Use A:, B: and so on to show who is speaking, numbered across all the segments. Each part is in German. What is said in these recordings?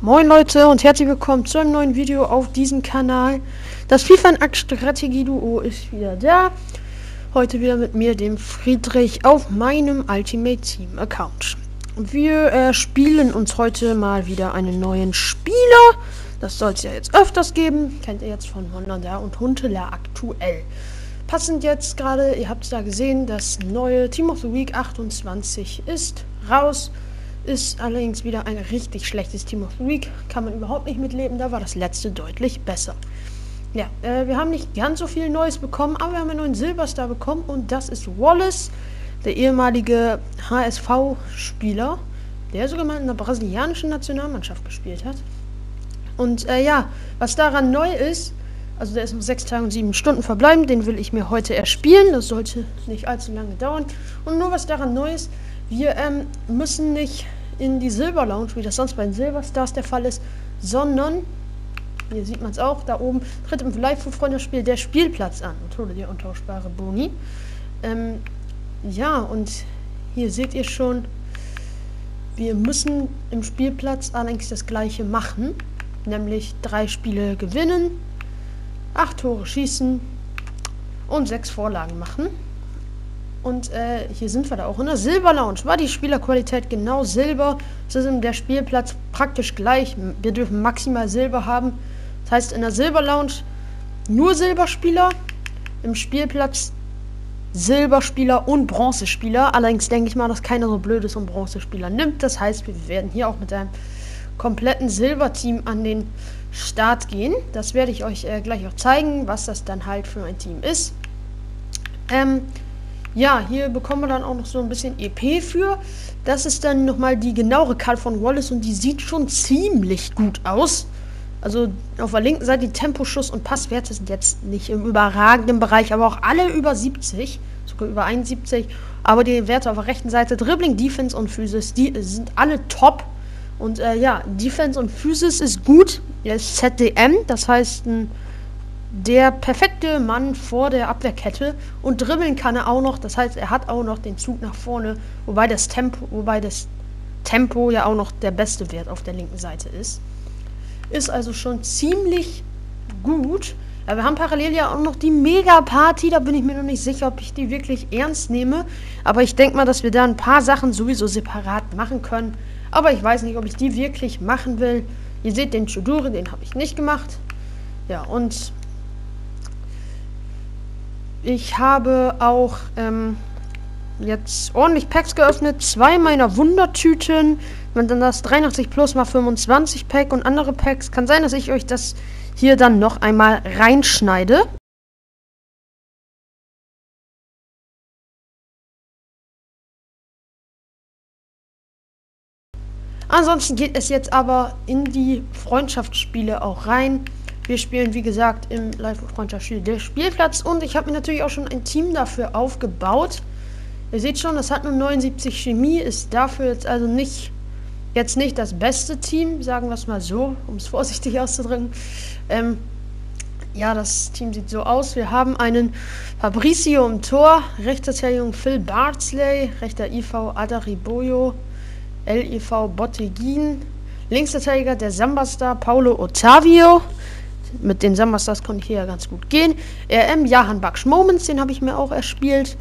A: Moin Leute und herzlich willkommen zu einem neuen Video auf diesem Kanal. Das FIFA Strategie Duo ist wieder da. Heute wieder mit mir, dem Friedrich, auf meinem Ultimate Team Account. Wir äh, spielen uns heute mal wieder einen neuen Spieler. Das soll es ja jetzt öfters geben. Kennt ihr jetzt von Honda und Huntela aktuell. Passend jetzt gerade, ihr habt es da gesehen, das neue Team of the Week 28 ist raus. Ist allerdings wieder ein richtig schlechtes Team of the Week. Kann man überhaupt nicht mitleben. Da war das letzte deutlich besser. Ja, äh, wir haben nicht ganz so viel Neues bekommen, aber wir haben einen neuen Silberstar bekommen und das ist Wallace, der ehemalige HSV-Spieler, der sogar mal in der brasilianischen Nationalmannschaft gespielt hat. Und äh, ja, was daran neu ist, also der ist noch sechs Tage und sieben Stunden verbleiben, den will ich mir heute erspielen. Das sollte nicht allzu lange dauern. Und nur was daran neu ist, wir ähm, müssen nicht in die Silber Lounge, wie das sonst bei den Silberstars der Fall ist, sondern, hier sieht man es auch, da oben tritt im Live-Freunde-Spiel der Spielplatz an und hole dir untauschbare Boni. Ähm, ja, und hier seht ihr schon, wir müssen im Spielplatz allerdings das gleiche machen, nämlich drei Spiele gewinnen, acht Tore schießen und sechs Vorlagen machen. Und äh, hier sind wir da auch in der Silber Lounge. War die Spielerqualität genau Silber? Es ist der Spielplatz praktisch gleich. Wir dürfen maximal Silber haben. Das heißt, in der Silber Lounge nur Silberspieler. Im Spielplatz Silberspieler und Bronzespieler. Allerdings denke ich mal, dass keiner so blöd ist und Bronzespieler nimmt. Das heißt, wir werden hier auch mit einem kompletten Silberteam an den Start gehen. Das werde ich euch äh, gleich auch zeigen, was das dann halt für ein Team ist. Ähm, ja, hier bekommen wir dann auch noch so ein bisschen EP für. Das ist dann nochmal die genauere Karte von Wallace und die sieht schon ziemlich gut aus. Also auf der linken Seite die Temposchuss und Passwerte sind jetzt nicht im überragenden Bereich, aber auch alle über 70, sogar über 71. Aber die Werte auf der rechten Seite, Dribbling, Defense und Physis, die sind alle top. Und äh, ja, Defense und Physis ist gut. Er ist ZDM, das heißt ein der perfekte Mann vor der Abwehrkette und dribbeln kann er auch noch. Das heißt, er hat auch noch den Zug nach vorne, wobei das Tempo, wobei das Tempo ja auch noch der beste Wert auf der linken Seite ist. Ist also schon ziemlich gut. Ja, wir haben parallel ja auch noch die Mega-Party. Da bin ich mir noch nicht sicher, ob ich die wirklich ernst nehme. Aber ich denke mal, dass wir da ein paar Sachen sowieso separat machen können. Aber ich weiß nicht, ob ich die wirklich machen will. Ihr seht den Chudure, den habe ich nicht gemacht. Ja, und ich habe auch ähm, jetzt ordentlich Packs geöffnet. Zwei meiner Wundertüten. Wenn dann das 83 plus mal 25 Pack und andere Packs. Kann sein, dass ich euch das hier dann noch einmal reinschneide. Ansonsten geht es jetzt aber in die Freundschaftsspiele auch rein. Wir spielen, wie gesagt, im Live-Freundschaftsspiel der Spielplatz und ich habe mir natürlich auch schon ein Team dafür aufgebaut. Ihr seht schon, das hat nur 79 Chemie, ist dafür jetzt also nicht jetzt nicht das beste Team, sagen wir es mal so, um es vorsichtig auszudrücken. Ähm, ja, das Team sieht so aus. Wir haben einen Fabricio im Tor, rechter Verteidigung Phil Bardsley, rechter IV Adariboyo, LIV Bottegin, linksverteidiger Verteidiger der Sambastar Paulo Ottavio, mit den Summerstars konnte ich hier ja ganz gut gehen. RM Jahan Baksh Moments, den habe ich mir auch erspielt.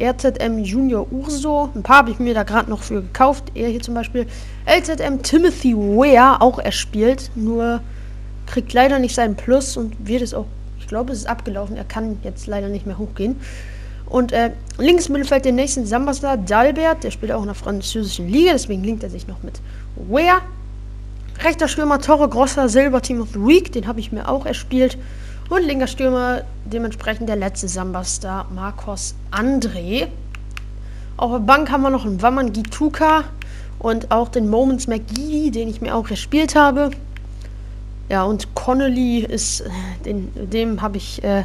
A: RZM Junior Urso, ein paar habe ich mir da gerade noch für gekauft. Er hier zum Beispiel. LZM Timothy Ware auch erspielt, nur kriegt leider nicht seinen Plus und wird es auch, ich glaube, es ist abgelaufen. Er kann jetzt leider nicht mehr hochgehen. Und äh, links Mittelfeld den nächsten Sambastar, Dalbert, der spielt auch in der französischen Liga, deswegen linkt er sich noch mit Ware. Rechter Stürmer Torre Grosser Silber Team of the Week, den habe ich mir auch erspielt. Und linker Stürmer dementsprechend der letzte Samba-Star Marcos André. Auf der Bank haben wir noch einen Waman Gituka und auch den Moments McGee, den ich mir auch erspielt habe. Ja, und Connolly ist, äh, den, dem habe ich äh,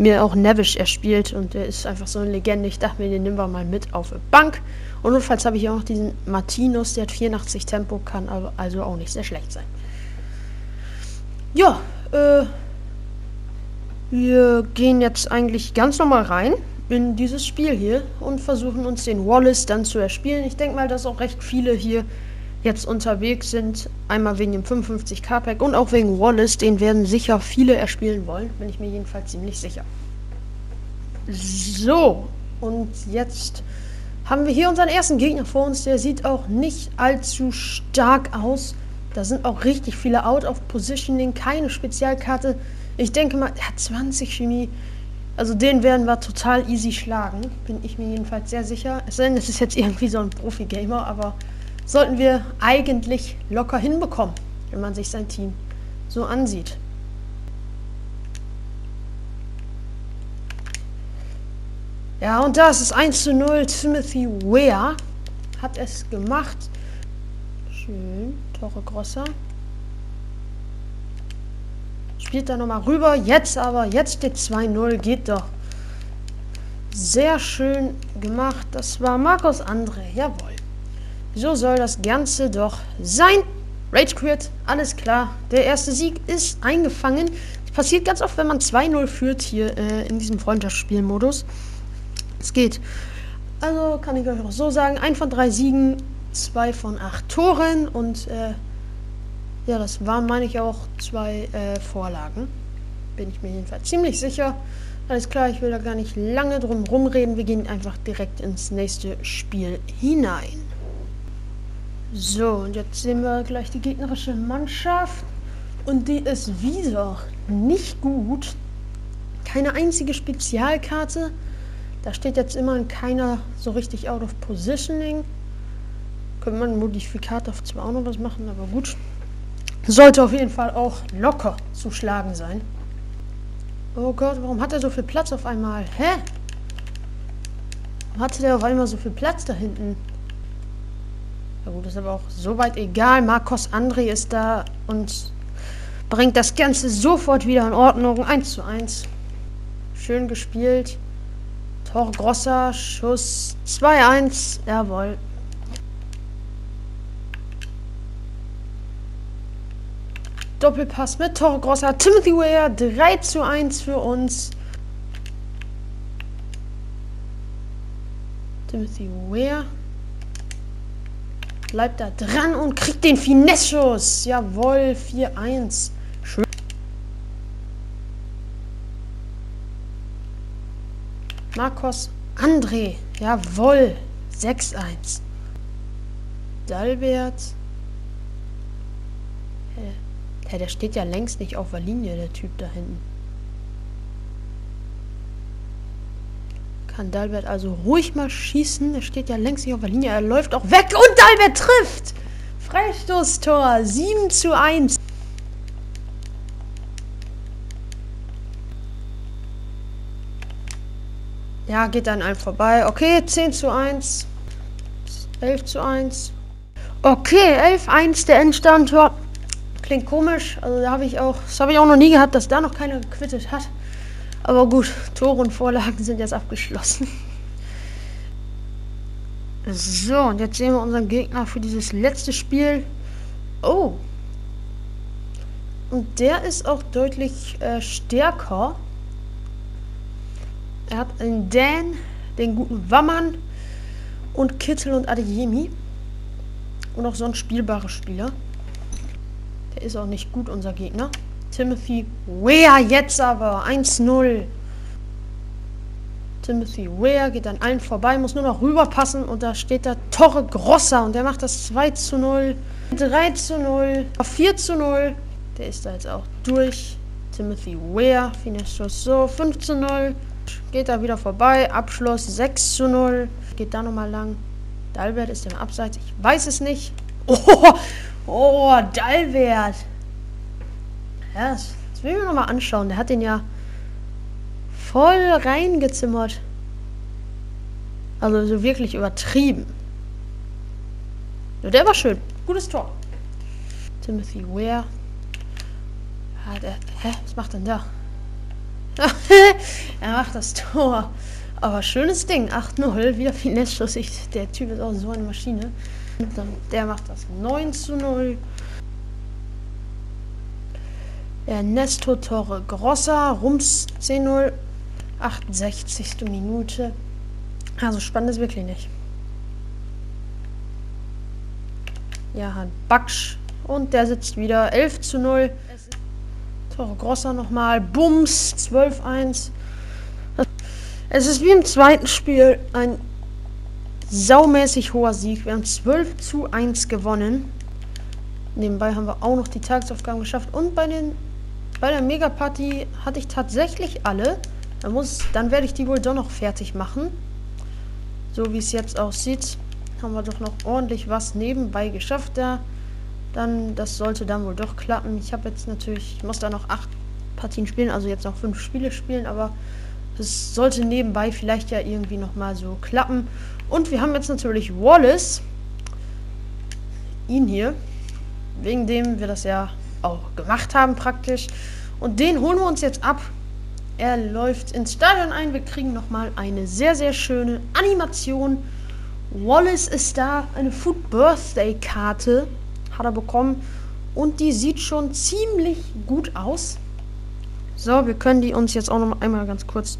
A: mir auch Nevish erspielt und der ist einfach so eine Legende. Ich dachte mir, den nehmen wir mal mit auf die Bank. Und notfalls habe ich auch noch diesen Martinus, der hat 84 Tempo, kann aber also auch nicht sehr schlecht sein. Ja, äh, wir gehen jetzt eigentlich ganz normal rein in dieses Spiel hier und versuchen uns den Wallace dann zu erspielen. Ich denke mal, dass auch recht viele hier jetzt unterwegs sind. Einmal wegen dem 55k-Pack und auch wegen Wallace. Den werden sicher viele erspielen wollen. Bin ich mir jedenfalls ziemlich sicher. So, und jetzt haben wir hier unseren ersten Gegner vor uns. Der sieht auch nicht allzu stark aus. Da sind auch richtig viele Out of Positioning. Keine Spezialkarte. Ich denke mal, er hat 20 Chemie. Also den werden wir total easy schlagen. Bin ich mir jedenfalls sehr sicher. Es sei denn, es ist jetzt irgendwie so ein Profi-Gamer, aber sollten wir eigentlich locker hinbekommen, wenn man sich sein Team so ansieht. Ja, und das ist 1 zu 0. Timothy Ware hat es gemacht. Schön. Tore Grosser. Spielt da nochmal rüber. Jetzt aber, jetzt steht 2-0. Geht doch. Sehr schön gemacht. Das war Markus Andre. Jawohl. So soll das Ganze doch sein. Rage Quit, alles klar. Der erste Sieg ist eingefangen. Das passiert ganz oft, wenn man 2-0 führt hier äh, in diesem Freundschaftsspielmodus. Es geht. Also kann ich euch auch so sagen: ein von drei Siegen, zwei von acht Toren und äh, ja, das waren, meine ich, auch zwei äh, Vorlagen. Bin ich mir jedenfalls ziemlich sicher. Alles klar, ich will da gar nicht lange drum rumreden. Wir gehen einfach direkt ins nächste Spiel hinein. So, und jetzt sehen wir gleich die gegnerische Mannschaft. Und die ist wieder nicht gut. Keine einzige Spezialkarte. Da steht jetzt immer keiner so richtig out of positioning. Könnte man Modifikat auf zwar auch noch was machen, aber gut. Sollte auf jeden Fall auch locker zu schlagen sein. Oh Gott, warum hat er so viel Platz auf einmal? Hä? Warum hatte der auf einmal so viel Platz da hinten? Ja gut, ist aber auch soweit egal. Marcos André ist da und bringt das Ganze sofort wieder in Ordnung. 1 zu 1. Schön gespielt. Tor Grosser, Schuss 2-1. Jawohl. Doppelpass mit Tor Grosser. Timothy Weir 3 zu 1 für uns. Timothy Weir Bleibt da dran und kriegt den Finesse-Schuss. Jawohl, 4-1. Schön. Marcos André. Jawohl, 6-1. Dalbert. Hä, der steht ja längst nicht auf der Linie, der Typ da hinten. Kann Dalbert also ruhig mal schießen. Er steht ja längst nicht auf der Linie. Er läuft auch weg und Dalbert trifft. Freistoßtor 7 zu 1. Ja, geht dann einem vorbei. Okay, 10 zu 1. 11 zu 1. Okay, 11 1 der Endstand. Klingt komisch. Also da habe ich auch, das habe ich auch noch nie gehabt, dass da noch keiner gequittet hat. Aber gut, Tore und Vorlagen sind jetzt abgeschlossen. So, und jetzt sehen wir unseren Gegner für dieses letzte Spiel. Oh. Und der ist auch deutlich äh, stärker. Er hat einen Dan, den guten Wammann und Kittel und Adeyemi. Und auch sonst spielbare Spieler. Der ist auch nicht gut, unser Gegner. Timothy Ware jetzt aber 1-0. Timothy Ware geht an allen vorbei, muss nur noch rüberpassen und da steht da Torre Grosser und der macht das 2 zu 0, 3 zu 0, 4 zu 0. Der ist da jetzt auch durch. Timothy Ware, finisht so 5 zu 0. Geht da wieder vorbei. Abschluss 6 zu 0. Geht da nochmal lang. Dalbert ist im Abseits. Ich weiß es nicht. Oh, oh Dalbert. Ja, das, das will ich mir nochmal anschauen. Der hat den ja voll reingezimmert. Also so wirklich übertrieben. Ja, der war schön. Gutes Tor. Timothy Ware. Ja, der, hä? Was macht denn der? er macht das Tor. Aber schönes Ding. 8-0. Wieder Finesse-Schuss. Der Typ ist auch so eine Maschine. Der macht das 9 zu 0. Ernesto Torre Grossa, Rums 10-0, 68. Minute. Also spannend ist wirklich nicht. Ja, Baksch. Und der sitzt wieder 11 zu 0. Toro Grosser nochmal. Bums. 12-1. Es ist wie im zweiten Spiel ein saumäßig hoher Sieg. Wir haben 12 zu 1 gewonnen. Nebenbei haben wir auch noch die Tagesaufgaben geschafft. Und bei den bei der Megaparty hatte ich tatsächlich alle. Dann, muss, dann werde ich die wohl doch noch fertig machen. So wie es jetzt aussieht, haben wir doch noch ordentlich was nebenbei geschafft da. Dann, das sollte dann wohl doch klappen. Ich habe jetzt natürlich, ich muss da noch acht Partien spielen, also jetzt noch fünf Spiele spielen, aber es sollte nebenbei vielleicht ja irgendwie nochmal so klappen. Und wir haben jetzt natürlich Wallace. Ihn hier. Wegen dem wir das ja auch gemacht haben praktisch. Und den holen wir uns jetzt ab. Er läuft ins Stadion ein. Wir kriegen nochmal eine sehr, sehr schöne Animation. Wallace ist da. Eine Food Birthday Karte hat er bekommen. Und die sieht schon ziemlich gut aus. So, wir können die uns jetzt auch noch einmal ganz kurz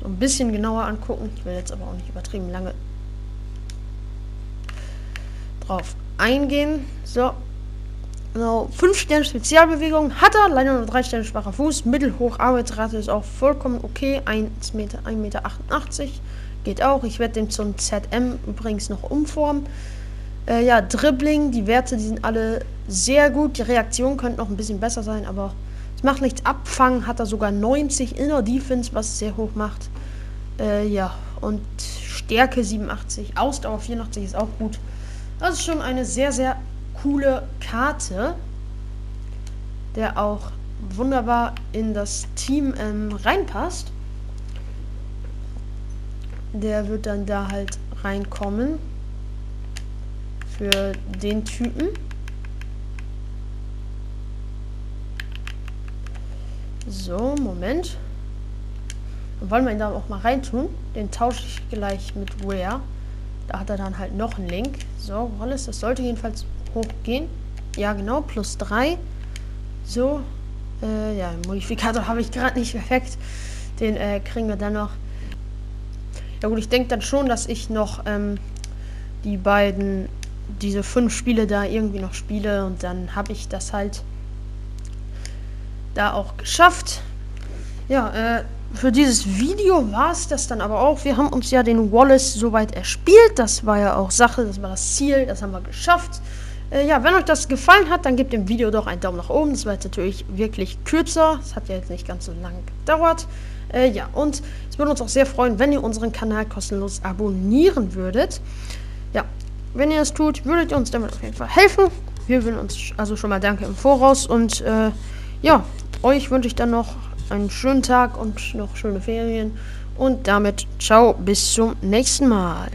A: so ein bisschen genauer angucken. Ich will jetzt aber auch nicht übertrieben lange drauf eingehen. So. Genau, 5 Sterne Spezialbewegung hat er, leider nur 3 Sterne schwacher Fuß, mittelhoch Arbeitsrate ist auch vollkommen okay, 1 Meter, 1,88 Meter geht auch. Ich werde den zum ZM übrigens noch umformen. Äh, ja, Dribbling, die Werte, die sind alle sehr gut. Die Reaktion könnte noch ein bisschen besser sein, aber es macht nichts. Abfangen hat er sogar 90 Inner Defense, was sehr hoch macht. Äh, ja, und Stärke 87, Ausdauer 84 ist auch gut. Das ist schon eine sehr, sehr coole Karte, der auch wunderbar in das Team ähm, reinpasst. Der wird dann da halt reinkommen für den Typen. So, Moment. Wollen wir ihn da auch mal reintun. Den tausche ich gleich mit Where. Da hat er dann halt noch einen Link. So, Wallace, das sollte jedenfalls hochgehen. Ja, genau, plus 3. So, äh, ja, Modifikator habe ich gerade nicht perfekt. Den äh, kriegen wir dann noch. Ja gut, ich denke dann schon, dass ich noch ähm, die beiden, diese fünf Spiele da irgendwie noch spiele und dann habe ich das halt da auch geschafft. Ja, äh, für dieses Video war es das dann aber auch. Wir haben uns ja den Wallace soweit erspielt. Das war ja auch Sache, das war das Ziel, das haben wir geschafft. Äh, ja, wenn euch das gefallen hat, dann gebt dem Video doch einen Daumen nach oben. Das war jetzt natürlich wirklich kürzer. Das hat ja jetzt nicht ganz so lange gedauert. Äh, ja, und es würde uns auch sehr freuen, wenn ihr unseren Kanal kostenlos abonnieren würdet. Ja, wenn ihr es tut, würdet ihr uns damit auf jeden Fall helfen. Wir würden uns also schon mal danke im Voraus. Und äh, ja, euch wünsche ich dann noch einen schönen Tag und noch schöne Ferien. Und damit ciao, bis zum nächsten Mal.